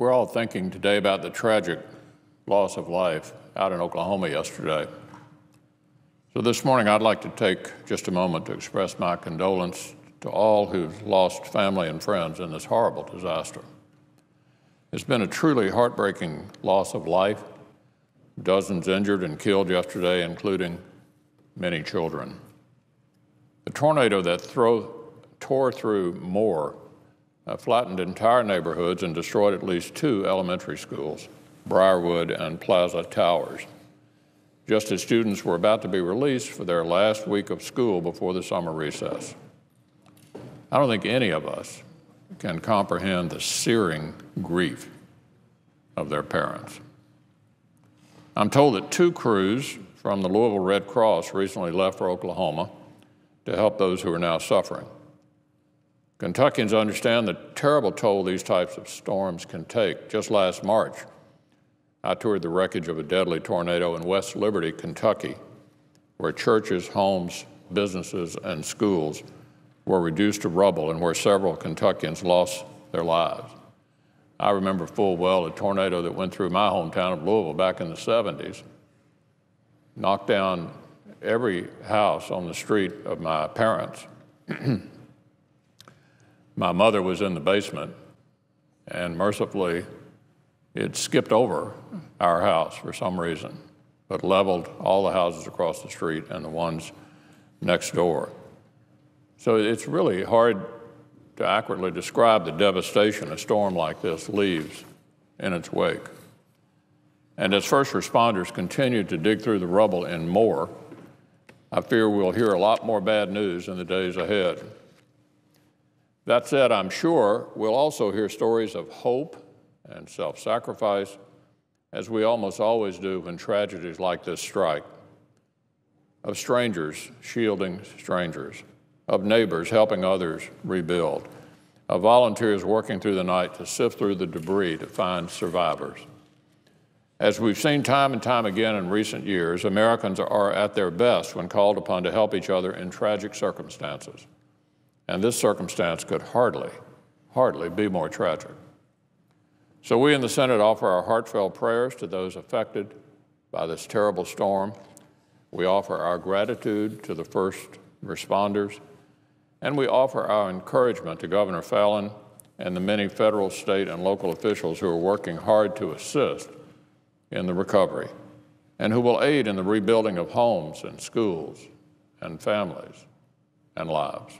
We're all thinking today about the tragic loss of life out in Oklahoma yesterday. So this morning, I'd like to take just a moment to express my condolence to all who've lost family and friends in this horrible disaster. It's been a truly heartbreaking loss of life, dozens injured and killed yesterday, including many children. The tornado that throw, tore through Moore uh, flattened entire neighborhoods and destroyed at least two elementary schools, Briarwood and Plaza Towers. Just as students were about to be released for their last week of school before the summer recess. I don't think any of us can comprehend the searing grief of their parents. I'm told that two crews from the Louisville Red Cross recently left for Oklahoma to help those who are now suffering. Kentuckians understand the terrible toll these types of storms can take. Just last March, I toured the wreckage of a deadly tornado in West Liberty, Kentucky, where churches, homes, businesses, and schools were reduced to rubble and where several Kentuckians lost their lives. I remember full well a tornado that went through my hometown of Louisville back in the 70s, knocked down every house on the street of my parents. My mother was in the basement, and mercifully, it skipped over our house for some reason, but leveled all the houses across the street and the ones next door. So it's really hard to accurately describe the devastation a storm like this leaves in its wake. And as first responders continue to dig through the rubble and Moore, I fear we'll hear a lot more bad news in the days ahead. That said, I'm sure we'll also hear stories of hope and self sacrifice, as we almost always do when tragedies like this strike, of strangers shielding strangers, of neighbors helping others rebuild, of volunteers working through the night to sift through the debris to find survivors. As we've seen time and time again in recent years, Americans are at their best when called upon to help each other in tragic circumstances. And this circumstance could hardly, hardly be more tragic. So we in the Senate offer our heartfelt prayers to those affected by this terrible storm. We offer our gratitude to the first responders, and we offer our encouragement to Governor Fallin and the many federal, state, and local officials who are working hard to assist in the recovery and who will aid in the rebuilding of homes and schools and families and lives.